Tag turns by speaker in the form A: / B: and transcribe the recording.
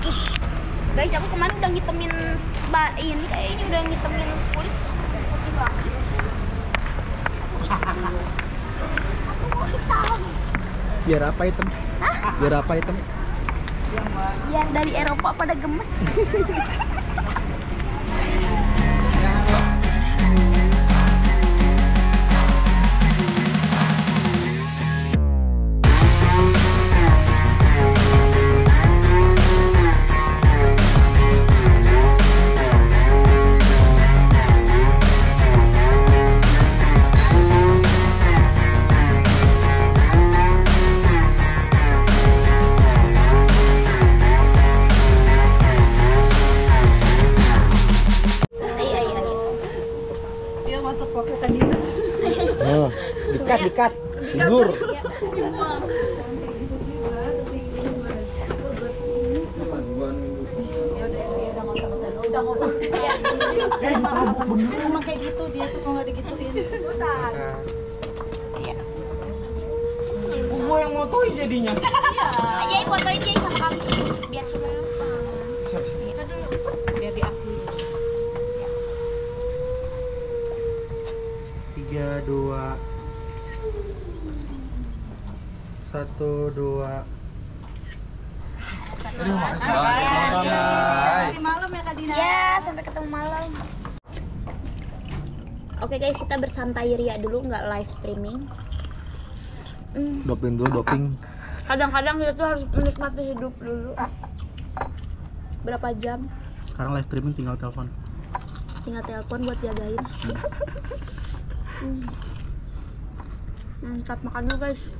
A: Ish Guys aku kemarin udah ngitemin Mbak ini kayaknya udah ngitemin kulit Putih banget Aku mau hitam
B: Biar apa item? Biar apa item?
A: Yang dari Eropa pada gemes
C: masuk pocket tadi.
B: Oh, dikat, dikat. Tidur.
C: Udah nggak usah. Ya, emang kayak gitu dia tuh kalau nggak digituin.
D: Gua yang motoin jadinya.
A: Aja fotoin Jay sama kami Biar semua nonton
C: Kita dulu biar diakui.
B: Tiga, dua. Satu, dua.
C: Sampai malam ya Kak Dina.
A: Ya, sampai ketemu malam. Oke guys, kita bersantai ria dulu, nggak live streaming. Hmm,
B: Doping dulu, doping.
A: Kadang-kadang kita tuh harus menikmati hidup dulu. Berapa jam?
B: Sekarang live streaming tinggal telepon.
A: Tinggal telepon buat jagain. Hmm. Mantap makan dulu guys. Hmm.